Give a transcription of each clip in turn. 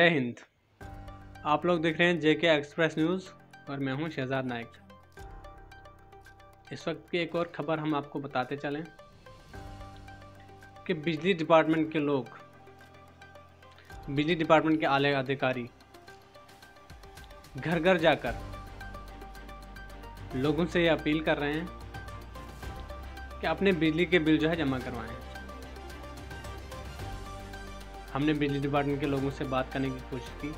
जय हिंद। आप लोग देख रहे हैं जेके एक्सप्रेस न्यूज़ और मैं हूँ शहजाद नाइक इस वक्त की एक और खबर हम आपको बताते चलें कि बिजली डिपार्टमेंट के लोग, बिजली डिपार्टमेंट के आले अधिकारी घर घर जाकर लोगों से ये अपील कर रहे हैं कि अपने बिजली के बिल जो है जमा करवाएँ। हमने बिजली डिपार्टमेंट के लोगों से बात करने की कोशिश की।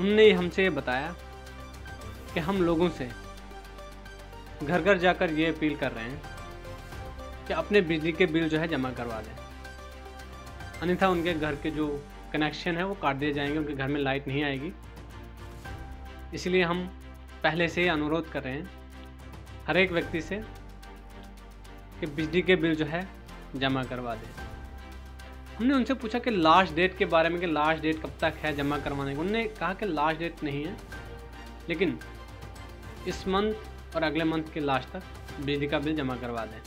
उनने हमसे ये बताया कि हम लोगों से घर घर जाकर ये अपील कर रहे हैं कि अपने बिजली के बिल जो है जमा करवा दें। अन्यथा उनके घर के जो कनेक्शन है वो काट दिए जाएँगे, उनके घर में लाइट नहीं आएगी। इसलिए हम पहले से ही अनुरोध कर रहे हैं हर एक व्यक्ति से कि बिजली के बिल जो है जमा करवा दें। हमने उनसे पूछा कि लास्ट डेट के बारे में कि लास्ट डेट कब तक है जमा करवाने की। उन्होंने कहा कि लास्ट डेट नहीं है, लेकिन इस मंथ और अगले मंथ के लास्ट तक बिजली का बिल जमा करवा दें।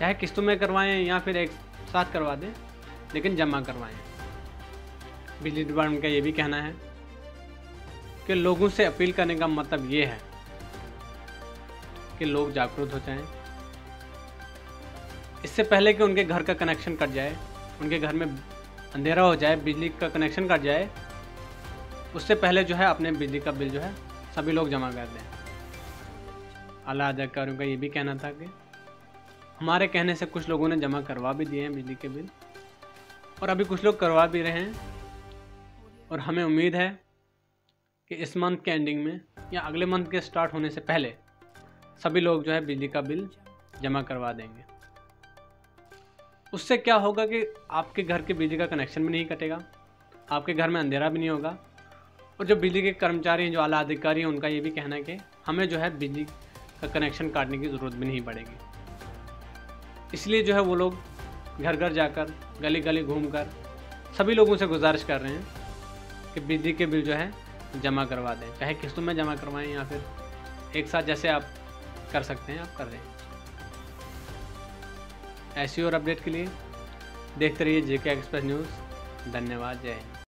चाहे किस्तों में करवाएँ या फिर एक साथ करवा दें, लेकिन जमा करवाएँ। बिजली डिपार्टमेंट का ये भी कहना है कि लोगों से अपील करने का मतलब ये है कि लोग जागरूक हो जाएँ। इससे पहले कि उनके घर का कनेक्शन कट जाए उनके घर में अंधेरा हो जाए, बिजली का कनेक्शन कट जाए, उससे पहले जो है अपने बिजली का बिल जो है सभी लोग जमा कर दें। आला अधिकारियों का ये भी कहना था कि हमारे कहने से कुछ लोगों ने जमा करवा भी दिए हैं बिजली के बिल, और अभी कुछ लोग करवा भी रहे हैं, और हमें उम्मीद है कि इस मंथ के एंडिंग में या अगले मंथ के स्टार्ट होने से पहले सभी लोग जो है बिजली का बिल जमा करवा देंगे। उससे क्या होगा कि आपके घर के बिजली का कनेक्शन भी नहीं कटेगा, आपके घर में अंधेरा भी नहीं होगा, और जो बिजली के कर्मचारी हैं, जो आला अधिकारी हैं, उनका ये भी कहना है कि हमें जो है बिजली का कनेक्शन काटने की ज़रूरत भी नहीं पड़ेगी। इसलिए जो है वो लोग घर घर जाकर गली गली घूमकर, सभी लोगों से गुजारिश कर रहे हैं कि बिजली के बिल जो है जमा करवा दें, चाहे किस्तों में जमा करवाएँ या फिर एक साथ जैसे आप कर सकते हैं, आप कर दें। ऐसी और अपडेट के लिए देखते रहिए जेके एक्सप्रेस न्यूज़। धन्यवाद जय हिंद।